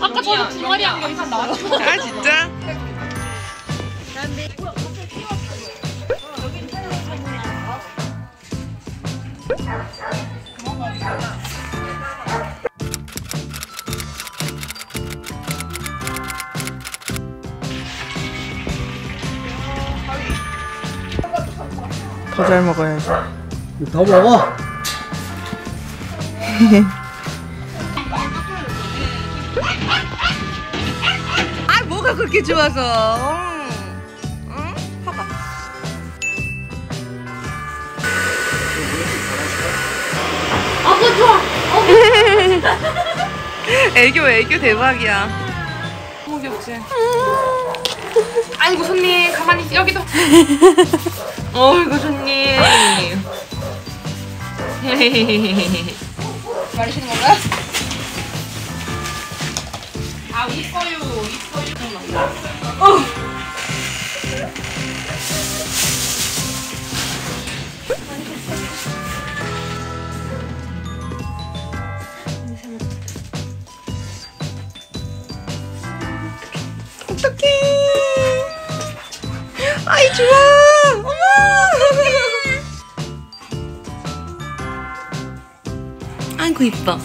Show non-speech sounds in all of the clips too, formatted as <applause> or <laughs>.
아까 저두 마리 한거 이상 나왔어. 아 진짜? 더 잘 먹어야지. 더 먹어. <laughs> 뭐가 그렇게 좋아서? 응? 봐봐. 아빠 좋아. 애교 애교 대박이야. 너무 귀엽지? 아이고 손님 가만히 있어 여기도. 어이구 손님. <laughs> <laughs> 마시는 건가요? 아 이뻐요, 이뻐요. 어떡해. 아이 좋아. 어머. 아이고 이뻐.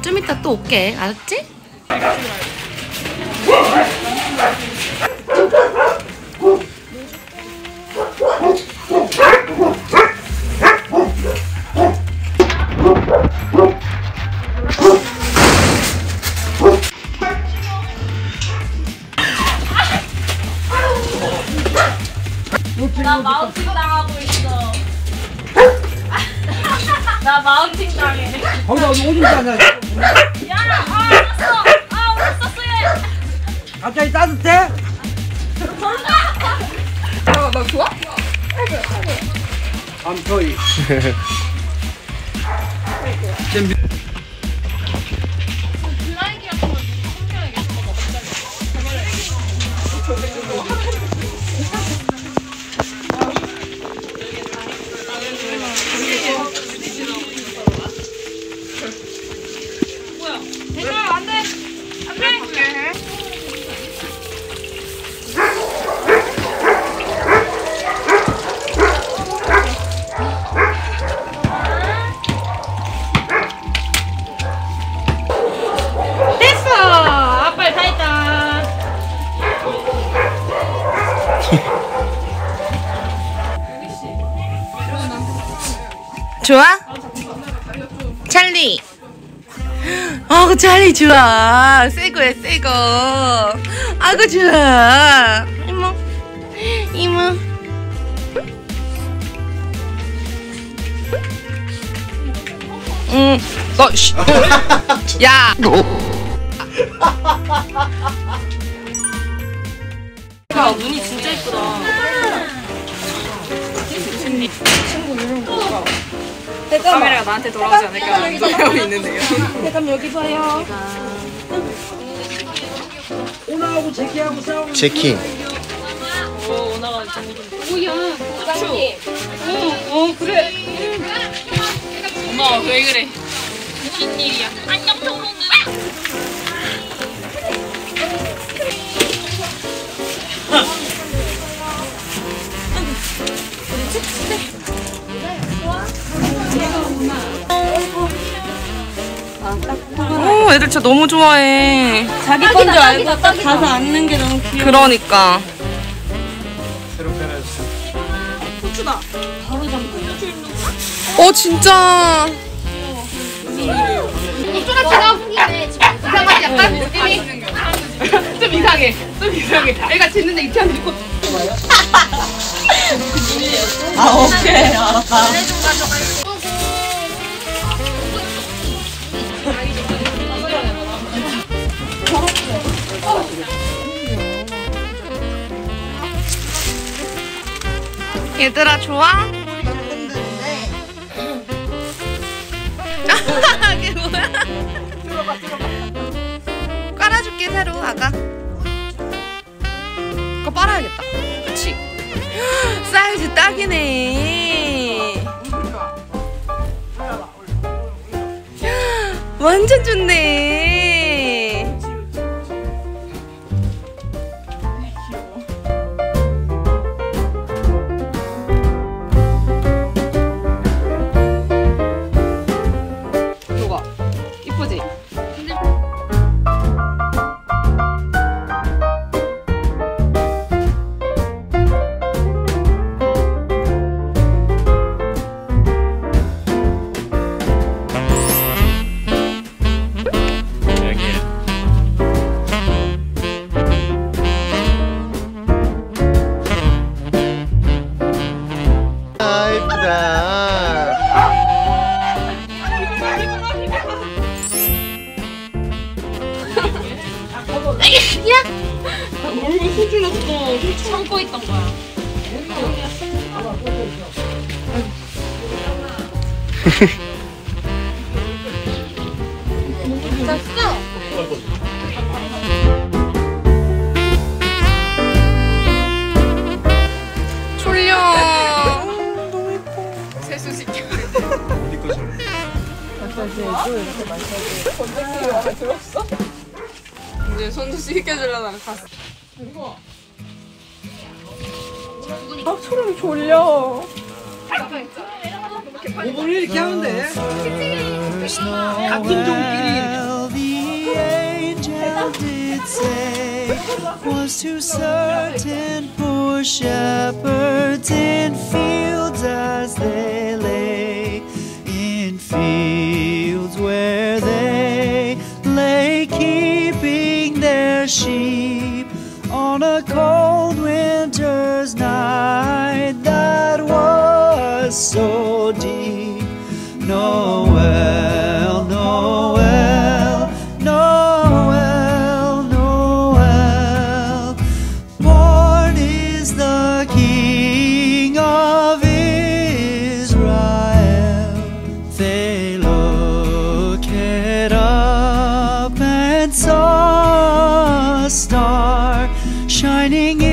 좀 이따 또 올게. 알았지? 나 마운팅 당하고 있어. <laughs> 나 마운팅 당해. 거기다 오줌 싸냐? 갑자기 따뜻해? 너 좋아? 밤토 <laughs> 좋아? 찰리. 어, 찰리 좋아. 새거야, 새거. 아구 좋아. 이모. 이모. 응, 너, 씨. <laughs> 야. 야, 눈이 진짜 예쁘다. 카메라가 나한테 돌아오지 않을까 생각하고 있는데요. 오나하고 제키하고 싸우고. 체킹. 엄마 왜 그래? 무슨 일이야? 안녕 동무. 오, 애들 진짜 너무 좋아해. 자기 건 줄 알고 딱 가서 앉는 게 너무 귀여워. 그러니까. 새로 빼놔주세요. 어, 진짜. 쫄아치가 풍기네 지금. 이상하지, 약간 느낌이? 좀 이상해. 좀 이상해. 애가 짖는데 이렇게 있고. 아, 오케이. 알았다. 얘들아 좋아? 이게 뭐야? 깔아줄게 새로 아가 이거 빨아야겠다 그치? 사이즈 딱이네 완전 좋네 이제 손도 씻겨주려다가 갔어. 아, 초롱 졸려. 5분 이렇게 하면 돼. 같은 종끼리. the angel did say was to certain poor shepherds in fields as they saw a star shining in.